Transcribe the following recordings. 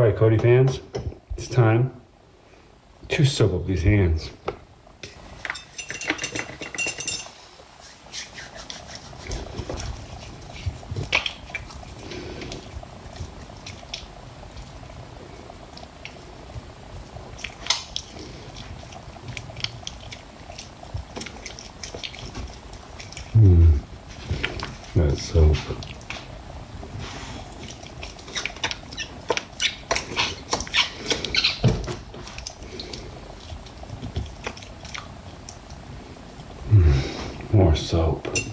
right, Cody fans, it's time to soap up these hands. Hmm. That soap. Soap.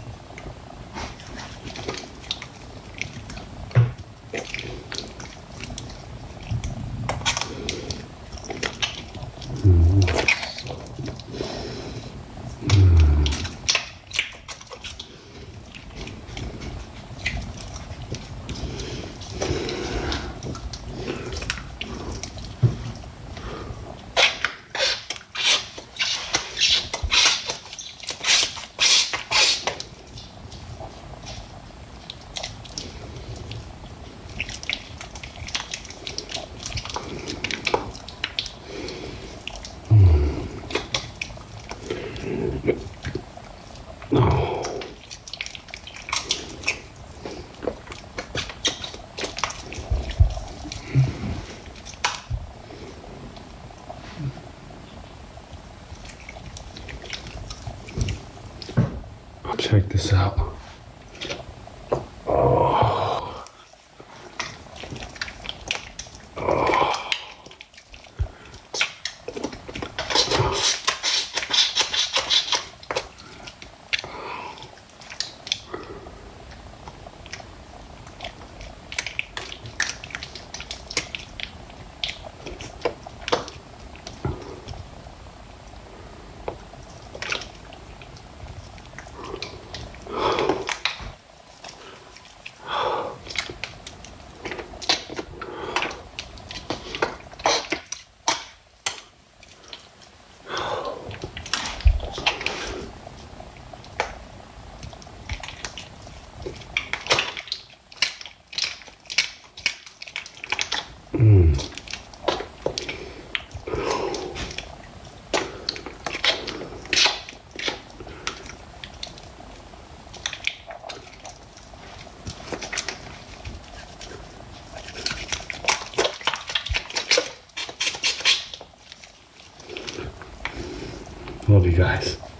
No. I'll check this out. Love you guys.